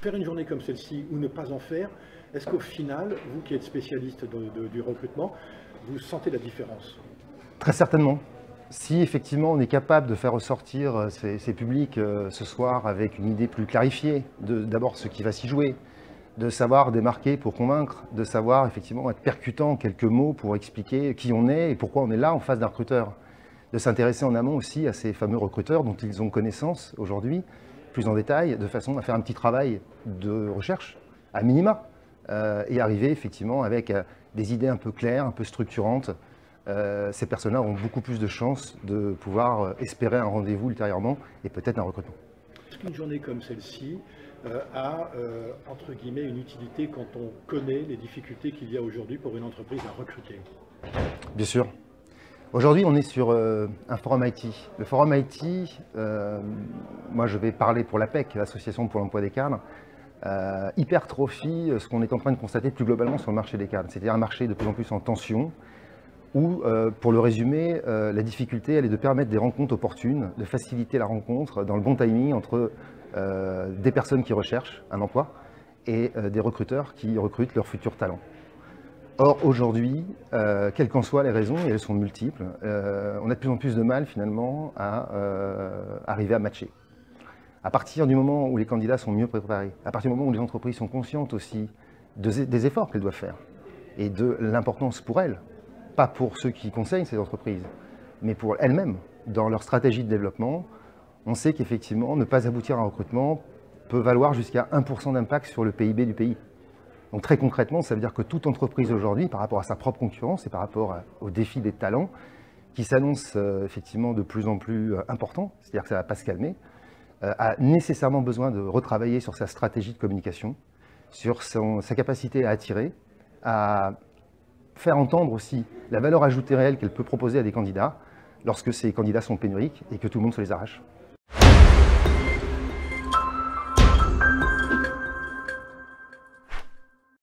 Faire une journée comme celle-ci ou ne pas en faire, est-ce qu'au final, vous qui êtes spécialiste du recrutement, vous sentez la différence? Très certainement. Si effectivement on est capable de faire ressortir euh, ces, publics euh, ce soir avec une idée plus clarifiée, d'abord ce qui va s'y jouer, de savoir démarquer pour convaincre, de savoir effectivement être percutant en quelques mots pour expliquer qui on est et pourquoi on est là en face d'un recruteur, de s'intéresser en amont aussi à ces fameux recruteurs dont ils ont connaissance aujourd'hui, plus en détail, de façon à faire un petit travail de recherche, à minima, euh, et arriver effectivement avec des idées un peu claires, un peu structurantes, euh, ces personnes-là ont beaucoup plus de chances de pouvoir euh, espérer un rendez-vous ultérieurement et peut-être un recrutement. Est-ce qu'une journée comme celle-ci euh, a, entre guillemets, une utilité quand on connaît les difficultés qu'il y a aujourd'hui pour une entreprise à recruter? Bien sûr. Aujourd'hui, on est sur un forum IT. Le forum IT, moi je vais parler pour l'APEC, l'Association pour l'emploi des cadres, hypertrophie ce qu'on est en train de constater plus globalement sur le marché des cadres. C'est-à-dire un marché de plus en plus en tension, où, euh, pour le résumer, euh, la difficulté, elle est de permettre des rencontres opportunes, de faciliter la rencontre dans le bon timing entre euh, des personnes qui recherchent un emploi et des recruteurs qui recrutent leurs futurs talents. Or, aujourd'hui, quelles qu'en soient les raisons, et elles sont multiples, on a de plus en plus de mal finalement à arriver à matcher. À partir du moment où les candidats sont mieux préparés, à partir du moment où les entreprises sont conscientes aussi des efforts qu'elles doivent faire et de l'importance pour elles pas pour ceux qui conseillent ces entreprises, mais pour elles-mêmes, dans leur stratégie de développement, on sait qu'effectivement, ne pas aboutir à un recrutement peut valoir jusqu'à 1% d'impact sur le PIB du pays. Donc très concrètement, ça veut dire que toute entreprise aujourd'hui, par rapport à sa propre concurrence et par rapport au défi des talents, qui s'annonce euh, effectivement de plus en plus euh, important, c'est-à-dire que ça ne va pas se calmer, euh, a nécessairement besoin de retravailler sur sa stratégie de communication, sur sa capacité à attirer, à faire entendre aussi la valeur ajoutée réelle qu'elle peut proposer à des candidats lorsque ces candidats sont pénuriques et que tout le monde se les arrache.